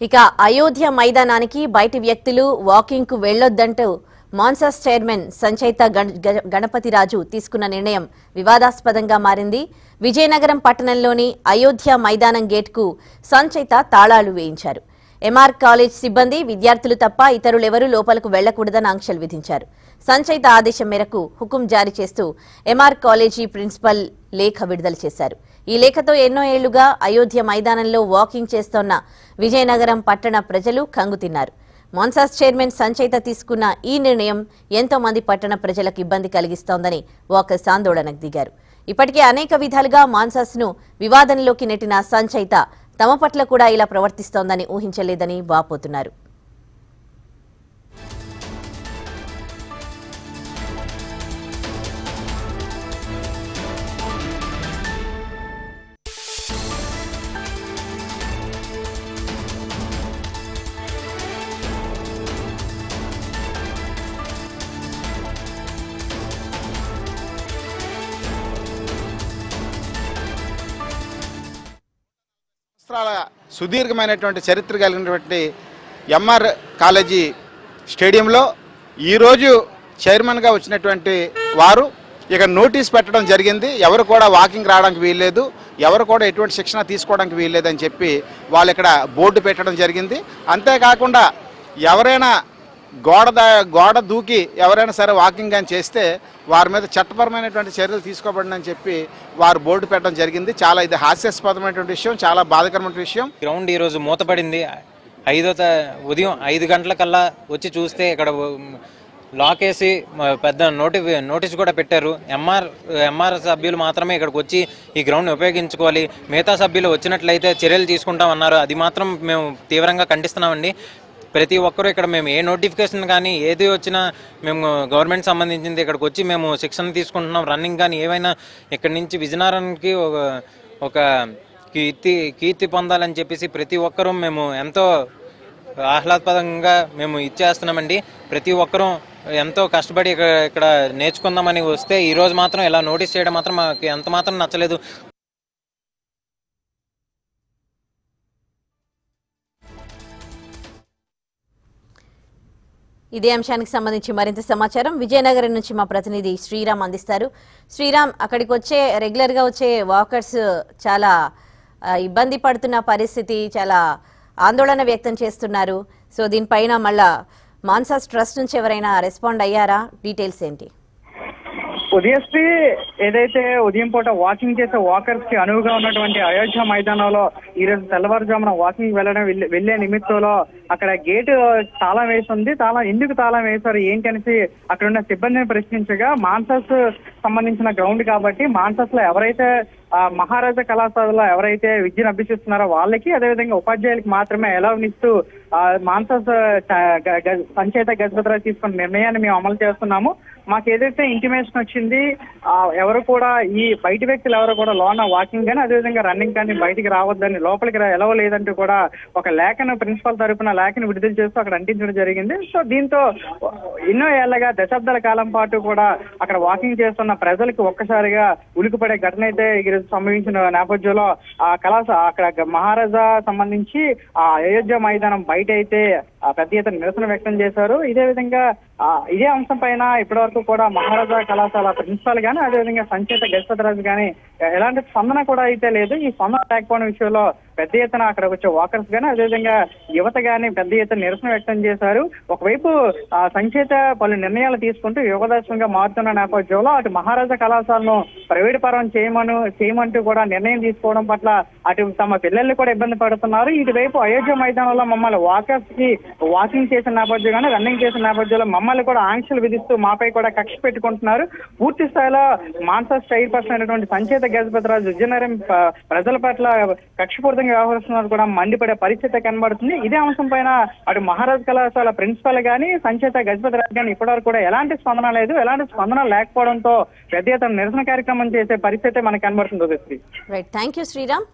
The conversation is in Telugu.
ఇక అయోధ్య మైదానానికి బయటి వ్యక్తులు వాకింగ్కు వెళ్ళొద్దంటూ మాన్సాస్ చైర్మన్ సంచయిత గణ- గ- గణపతిరాజు తీసుకున్న నిర్ణయం వివాదాస్పదంగా మారింది. విజయనగరం పట్టణంలోని అయోధ్య మైదానం గేట్కు సంచయిత తాళాలు వేయించారు. ఎంఆర్ కాలేజ్ సిబ్బంది విద్యార్థులు తప్ప ఇతరులెవరూ లోపలకు వెళ్ళకూడదని ఆంక్షలు విధించారు. సంచయిత ఆదేశం మేరకు హుకుం జారీ చేస్తూ ఎంఆర్ కాలేజీ ప్రిన్సిపల్ లేఖ విడుదల చేశారు. ఈ లేఖతో ఎన్నో ఏళ్ళుగా అయోధ్య మైదానంలో వాకింగ్ చేస్తోన్న విజయనగరం పట్టణ ప్రజలు కంగుతిన్నారు మాన్సాస్ చైర్మన్ సంచయిత తీసుకున్న ఈ నిర్ణయం ఎంతో మంది పట్టణ ప్రజలకు ఇబ్బంది కలిగిస్తోందని వాకర్స్ ఆందోళనకు దిగారు. ఇప్పటికే అనేక విధాలుగా మాన్సాస్ను వివాదంలోకి నెట్టిన సంచయిత తమ పట్ల కూడా ఇలా ప్రవర్తిస్తోందని ఊహించలేదని వాపోతున్నారు. సంవత్సరాల సుదీర్ఘమైనటువంటి చరిత్ర కలిగినటువంటి ఎంఆర్ కాలేజీ స్టేడియంలో ఈరోజు చైర్మన్గా వచ్చినటువంటి వారు ఇక నోటీస్ పెట్టడం జరిగింది. ఎవరు కూడా వాకింగ్ రావడానికి వీల్లేదు. ఎవరు కూడా ఎటువంటి శిక్షణ తీసుకోవడానికి వీల్లేదని చెప్పి వాళ్ళు ఇక్కడ బోర్డు పెట్టడం జరిగింది. అంతేకాకుండా ఎవరైనా గోడ గోడ దూకి ఎవరైనా సరే వాకింగ్ కానీ చేస్తే వారి మీద చట్టపరమైనటువంటి చర్యలు తీసుకోబడినని చెప్పి వారు బోర్డు పెట్టడం జరిగింది. చాలా ఇది హాస్యాస్పదమైనటువంటి విషయం చాలా బాధకరమైన విషయం. గ్రౌండ్ ఈరోజు మూతపడింది. ఐదో ఉదయం ఐదు గంటలకల్లా వచ్చి చూస్తే ఇక్కడ లాక్ వేసి పెద్ద నోటి నోటీస్ కూడా పెట్టారు. ఎంఆర్ ఎంఆర్ సభ్యులు మాత్రమే ఇక్కడికి వచ్చి ఈ గ్రౌండ్ని ఉపయోగించుకోవాలి. మిగతా సభ్యులు వచ్చినట్లయితే చర్యలు తీసుకుంటామన్నారు. అది మాత్రం మేము తీవ్రంగా ఖండిస్తున్నామండి. ప్రతి ఒక్కరూ ఇక్కడ మేము ఏ నోటిఫికేషన్ కానీ ఏది వచ్చినా మేము గవర్నమెంట్ సంబంధించింది ఇక్కడికి వచ్చి మేము శిక్షణ తీసుకుంటున్నాం. రన్నింగ్ కానీ ఏవైనా ఇక్కడి నుంచి విజయనగరానికి ఒక ఒక కీర్తి కీర్తి పొందాలని చెప్పేసి ప్రతి ఒక్కరూ మేము ఎంతో ఆహ్లాదపదంగా మేము ఇచ్చేస్తున్నామండి. ప్రతి ఒక్కరూ ఎంతో కష్టపడి ఇక్కడ ఇక్కడ నేర్చుకుందామని వస్తే ఈరోజు మాత్రం ఇలా నోటీస్ చేయడం మాత్రం మాకు ఎంత మాత్రం నచ్చలేదు. ఇదే అంశానికి సంబంధించి మరింత సమాచారం విజయనగరం నుంచి మా ప్రతినిధి శ్రీరామ్ అందిస్తారు. శ్రీరామ్ అక్కడికి వచ్చే రెగ్యులర్గా వచ్చే వాకర్స్ చాలా ఇబ్బంది పడుతున్న పరిస్థితి చాలా ఆందోళన వ్యక్తం చేస్తున్నారు. సో దీనిపైన మళ్ళా మాన్సాస్ ట్రస్ట్ నుంచి ఎవరైనా రెస్పాండ్ అయ్యారా? డీటెయిల్స్ ఏంటి? ఉదయశ్రీ ఏదైతే ఉదయం పూట వాకింగ్ చేసే వాకర్స్కి అనువుగా ఉన్నటువంటి అయోధ్య మైదానంలో ఈ రోజు తెల్లవారుజామున వాకింగ్ వెళ్ళడం వెళ్ళే నిమిత్తంలో అక్కడ గేటు తాళం వేసి ఉంది తాళం ఎందుకు తాళం వేశారు ఏంటి అనేసి అక్కడ ఉన్న సిబ్బందిని ప్రశ్నించగా మాన్సస్ సంబంధించిన గ్రౌండ్ కాబట్టి మాన్సస్లో ఎవరైతే మహారాజా కళాశాలలో ఎవరైతే విద్యను అభ్యసిస్తున్నారో వాళ్ళకి అదేవిధంగా ఉపాధ్యాయులకి మాత్రమే ఎలవనిస్తూ ఇస్తూ ఆ, గ- గ- పంచాయత గజపతిరాజు తీసుకున్న నిర్ణయాన్ని మేము అమలు చేస్తున్నాము. మాకు ఏదైతే ఇంటిమేషన్ వచ్చింది ఆ, ఎవరు కూడా ఈ బయట వ్యక్తులు ఎవరు కూడా లోన వాకింగ్ కానీ అదేవిధంగా రన్నింగ్ కానీ బయటికి రావద్దని లోపలికి ఎలా లేదంటూ కూడా ఒక లేఖను ప్రిన్సిపల్ తరపున లేఖను విడుదల చేస్తూ అక్కడ అంటించడం జరిగింది. సో దీంతో ఎన్నో ఏళ్ళగా దశాబ్దాల కాలం పాటు కూడా అక్కడ వాకింగ్ చేస్తున్న ప్రజలకు ఒక్కసారిగా ఉలికిపడే ఘటన అయితే సంభవించిన నేపథ్యంలో ఆ కళాశ అక్కడ మహారాజా సంబంధించి ఆ అయోధ్య మైదానం బయట అయితే పెద్ద ఎత్తున నిరసన వ్యక్తం చేశారు. ఇదే విధంగా ఆ ఇదే అంశం పైన ఇప్పటి వరకు కూడా మహారాజా కళాశాల ప్రిన్సిపాల్ గానీ అదేవిధంగా సంచేత గజపతిరాజు గానీ ఎలాంటి స్పందన కూడా అయితే లేదు. ఈ స్పందన లేకపోవడం విషయంలో పెద్ద ఎత్తున అక్కడ వచ్చే వాకర్స్ గానీ అదేవిధంగా యువత గానీ పెద్ద ఎత్తున నిరసన వ్యక్తం చేశారు. ఒకవైపు ఆ సంచేత పలు నిర్ణయాలు తీసుకుంటూ యువదర్శనంగా మారుతున్న నేపథ్యంలో అటు మహారాజా కళాశాలను ప్రైవేట్ పరం చేయమను చేయమంటూ కూడా నిర్ణయం తీసుకోవడం పట్ల అటు తమ పిల్లల్ని కూడా ఇబ్బంది పడుతున్నారు. ఇటువైపు అయోధ్య మైదానంలో మమ్మల్ని వాకర్స్కి వాకింగ్ చేసిన నేపథ్యం కానీ రన్నింగ్ చేసిన నేపథ్యంలో మమ్మల్ని కూడా ఆంక్షలు విధిస్తూ మాపై కూడా కక్ష పెట్టుకుంటున్నారు. పూర్తి స్థాయిలో మాన్సాస్ చైర్ పర్సన్ అయినటువంటి సంచేత గజపతిరాజు విజయనగరం ప్రజల పట్ల కక్షపూరితంగా వ్యవహరిస్తున్నారు కూడా మండిపడే పరిస్థితి కనబడుతుంది. ఇదే అంశం పైన అటు మహారాజ్ కళాశాల ప్రిన్సిపల్ గానీ సంచేత గజపతిరాజు కానీ ఇప్పటివరకు కూడా ఎలాంటి స్పందన లేదు. ఎలాంటి స్పందన లేకపోవడంతో పెద్ద ఎత్తున నిరసన కార్యక్రమం చేసే పరిస్థితి మనకు కనబడుతుంది. Right thank you Sriram